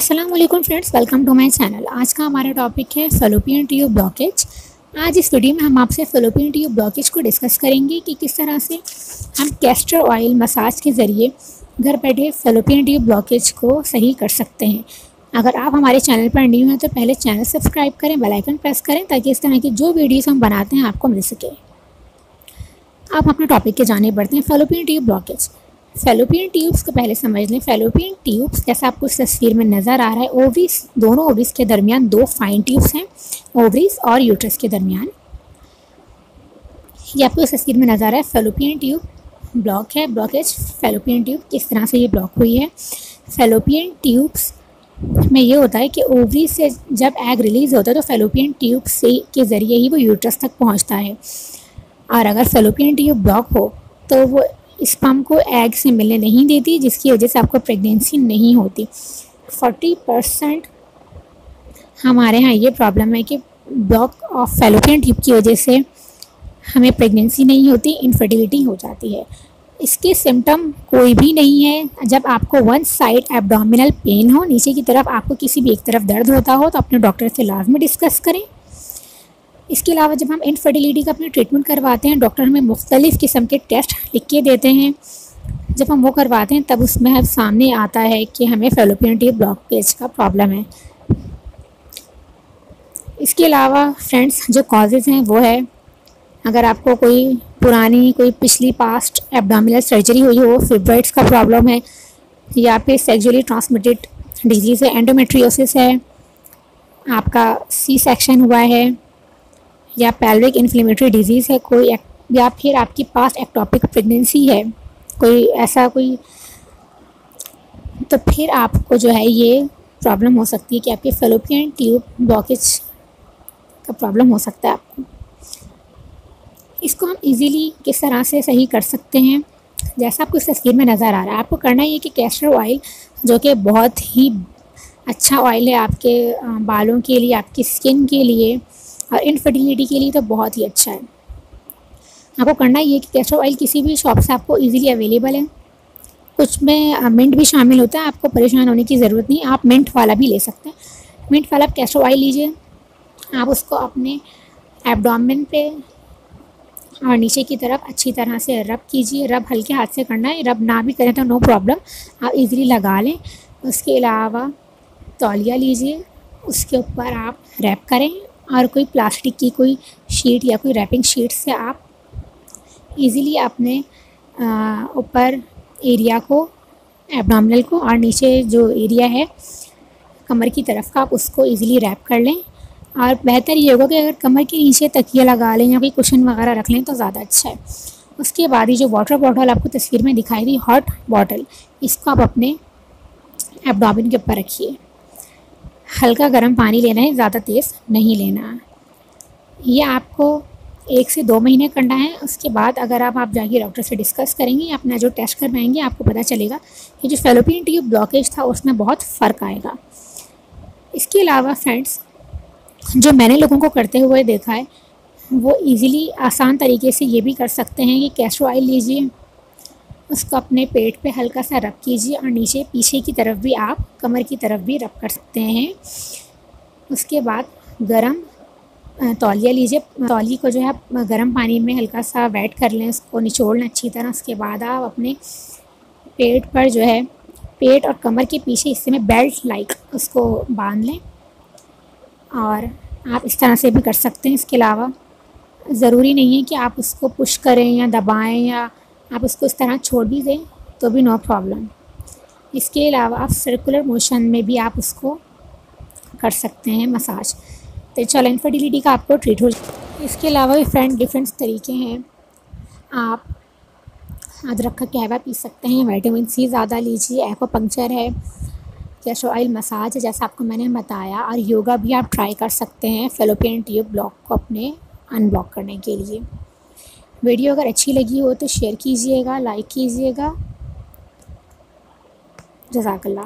Aslam friends welcome to my channel आज का हमारा टॉपिक है फेलोपियन ट्यूब ब्लॉकेज आज इस वीडियो में हम आपसे फेलोपियन ट्यूब ब्लॉकेज को डिस्कस करेंगे कि किस तरह से हम कैस्टर ऑयल मसाज के ज़रिए घर बैठे फेलोपियन ट्यूब ब्लॉकेज को सही कर सकते हैं। अगर आप हमारे चैनल पर न्यू हैं तो पहले चैनल सब्सक्राइब करें बेलाइकन प्रेस करें, ताकि इस तरह की जो वीडियोज़ हम बनाते हैं, आपको मिल सके। आप अपने टॉपिक के जाने बढ़ते हैं fallopian tube blockage fallopian tubes को पहले समझ लें। फेलोपियन ट्यूब्स जैसा आपको इस तस्वीर में नज़र आ रहा है ओवरीज दोनों ओवरीज के दरमियान दो फाइन ट्यूब्स हैं ओवरीज और यूट्रस के दरमियान। ये आपको इस तस्वीर में नज़र आ रहा है फेलोपियन ट्यूब ब्लॉक है ब्लॉकेज फेलोपियन ट्यूब किस तरह से ये ब्लॉक हुई है। फेलोपियन ट्यूब्स में ये होता है कि ओवरी से जब एग रिलीज़ होता है तो फेलोपियन ट्यूब से, के ज़रिए ही वो यूट्रस तक पहुँचता है। और अगर फेलोपियन ट्यूब ब्लॉक हो तो वो स्पम को एग से मिलने नहीं देती, जिसकी वजह से आपको प्रेगनेंसी नहीं होती। फोर्टी परसेंट हमारे यहाँ ये प्रॉब्लम है कि ब्लॉक ऑफ़ फेलोपियन ट्यूब की वजह से हमें प्रेगनेंसी नहीं होती इनफर्टिलिटी हो जाती है। इसके सिम्टम कोई भी नहीं है। जब आपको वन साइड एब्डोमिनल पेन हो, नीचे की तरफ़ आपको किसी भी एक तरफ़ दर्द होता हो तो अपने डॉक्टर से लाजमी डिस्कस करें। इसके अलावा जब हम इनफर्टिलिटी का अपना ट्रीटमेंट करवाते हैं डॉक्टर हमें मुख्तलिफ़ किस्म के टेस्ट लिख के देते हैं। जब हम वो करवाते हैं, तब उसमें सामने आता है कि हमें फेलोपियन ट्यूब ब्लॉकेज का प्रॉब्लम है। इसके अलावा फ्रेंड्स जो कॉजेज़ हैं, वो है, अगर आपको कोई पुरानी, कोई पिछली पास्ट एब्डामिनल सर्जरी हुई हो फिब्राइड्स का प्रॉब्लम है, या फिर सेक्जुअली ट्रांसमिटेड डिज़ीज़ है एंडोमेट्रियोसिस है, आपका सी सेक्शन हुआ है या पेल्विक इन्फ्लेमेटरी डिज़ीज़ है, कोई या फिर आपकी पास एक्टॉपिक प्रेगनेंसी है, कोई ऐसा कोई तो फिर आपको जो है ये प्रॉब्लम हो सकती है कि आपके फेलोपियन ट्यूब ब्लॉकेज का प्रॉब्लम हो सकता है आपको। इसको हम इजीली किस तरह से सही कर सकते हैं, जैसा आपको इस तस्वीर में नज़र आ रहा है, आपको करना ये कि कैस्टर ऑयल जो कि बहुत ही अच्छा ऑयल है आपके बालों के लिए, आपकी स्किन के लिए और इनफर्टिलिटी के लिए तो बहुत ही अच्छा है। आपको करना ये कि कैस्टर ऑयल किसी भी शॉप से आपको इजीली अवेलेबल है। कुछ में मिंट भी शामिल होता है, आपको परेशान होने की ज़रूरत नहीं, आप मिंट वाला भी ले सकते हैं। मिंट वाला आप कैस्टर ऑयल लीजिए, आप उसको अपने एब्डोमेन पे और नीचे की तरफ़ अच्छी तरह से रब कीजिए। रब हल्के हाथ से करना है रब ना भी करें तो नो प्रॉब्लम आप इजीली लगा लें। उसके अलावा तौलिया लीजिए, उसके ऊपर आप रैप करें और कोई प्लास्टिक की कोई शीट या कोई रैपिंग शीट से आप इजीली अपने ऊपर एरिया को एबडामिनल को और नीचे जो एरिया है, कमर की तरफ़ का आप उसको इजीली रैप कर लें। और बेहतर ये होगा कि अगर कमर के नीचे तकिया लगा लें या कोई कुशन वगैरह रख लें तो ज़्यादा अच्छा है। उसके बाद ये जो वाटर बॉटल आपको तस्वीर में दिखाई दी हॉट बॉटल इसको आप अपने एबडामिन के ऊपर रखिए। हल्का गर्म पानी लेना है, ज़्यादा तेज़ नहीं लेना। ये आपको एक से दो महीने करना है। उसके बाद अगर आप आप जाके डॉक्टर से डिस्कस करेंगे, अपना जो टेस्ट करवाएँगे, आपको पता चलेगा कि जो फेलोपियन ट्यूब ब्लॉकेज था, उसमें बहुत फ़र्क आएगा। इसके अलावा फ्रेंड्स, जो मैंने लोगों को करते हुए देखा है, वो इजीली आसान तरीके से ये भी कर सकते हैं कि कैस्ट्रो ऑयल लीजिए उसको अपने पेट पे हल्का सा रब कीजिए और नीचे पीछे की तरफ़ भी आप कमर की तरफ़ भी रब कर सकते हैं। उसके बाद गरम तौलिया लीजिए। तौली को जो है गर्म पानी में हल्का सा वेट कर लें, उसको निचोड़ लें अच्छी तरह। उसके बाद आप अपने पेट पर जो है, पेट और कमर के पीछे हिस्से में बेल्ट लाइक उसको बाँध लें और आप इस तरह से भी कर सकते हैं। इसके अलावा ज़रूरी नहीं है कि आप उसको पुश करें या दबाएँ या आप उसको इस तरह छोड़ भी दें तो भी नो प्रॉब्लम इसके अलावा आप सर्कुलर मोशन में भी आप उसको कर सकते हैं मसाज तो चलो इनफर्टिलिटी का आपको ट्रीट हो इसके अलावा भी फ्रेंड डिफरेंट तरीके हैं. आप अदरक का कहवा पी सकते हैं विटामिन सी ज़्यादा लीजिए एक्वा पंक्चर है. कैशो ऑयल मसाज है, जैसा आपको मैंने बताया. और योगा भी आप ट्राई कर सकते हैं फेलोपियन ट्यूब ब्लॉक को अपने अनब्लॉक करने के लिए. वीडियो अगर अच्छी लगी हो तो शेयर कीजिएगा लाइक कीजिएगा। जजाकल्ला